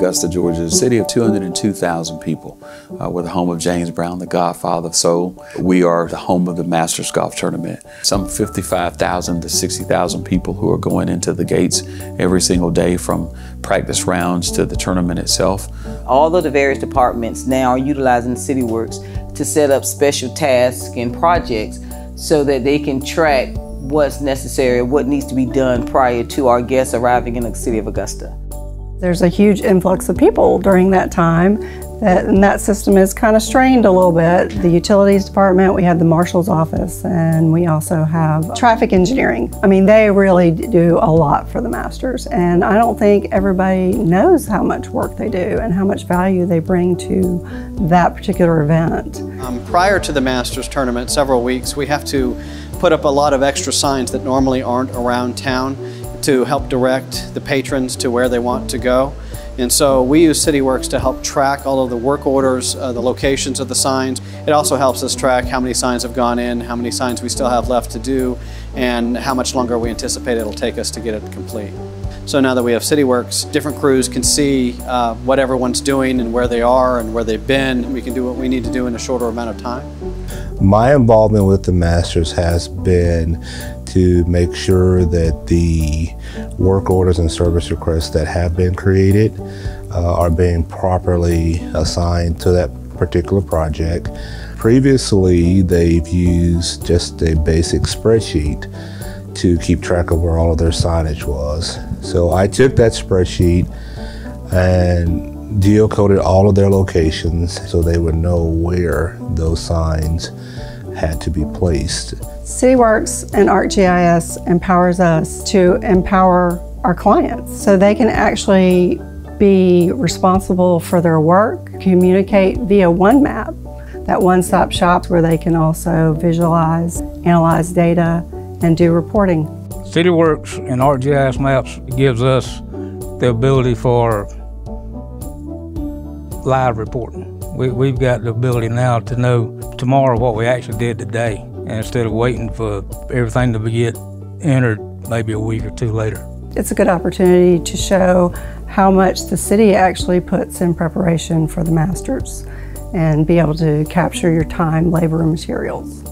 Augusta, Georgia a city of 202,000 people. Uh, we're the home of James Brown, the godfather of soul. We are the home of the Masters Golf Tournament. Some 55,000 to 60,000 people who are going into the gates every single day from practice rounds to the tournament itself. All of the various departments now are utilizing CityWorks to set up special tasks and projects so that they can track what's necessary, what needs to be done prior to our guests arriving in the city of Augusta. There's a huge influx of people during that time, that, and that system is kind of strained a little bit. The utilities department, we have the marshal's office, and we also have traffic engineering. I mean, they really do a lot for the masters, and I don't think everybody knows how much work they do and how much value they bring to that particular event. Um, prior to the masters tournament, several weeks, we have to put up a lot of extra signs that normally aren't around town to help direct the patrons to where they want to go. And so we use CityWorks to help track all of the work orders, uh, the locations of the signs. It also helps us track how many signs have gone in, how many signs we still have left to do, and how much longer we anticipate it'll take us to get it complete. So now that we have CityWorks, different crews can see uh, what everyone's doing and where they are and where they've been. We can do what we need to do in a shorter amount of time. My involvement with the Masters has been to make sure that the work orders and service requests that have been created uh, are being properly assigned to that particular project. Previously, they've used just a basic spreadsheet to keep track of where all of their signage was. So I took that spreadsheet and geocoded all of their locations so they would know where those signs had to be placed. CityWorks and ArcGIS empowers us to empower our clients so they can actually be responsible for their work, communicate via one map, that one-stop shop where they can also visualize, analyze data, and do reporting. CityWorks and ArcGIS Maps gives us the ability for live reporting. We, have got the ability now to know tomorrow what we actually did today, and instead of waiting for everything to be get entered maybe a week or two later. It's a good opportunity to show how much the city actually puts in preparation for the Masters and be able to capture your time, labor, and materials.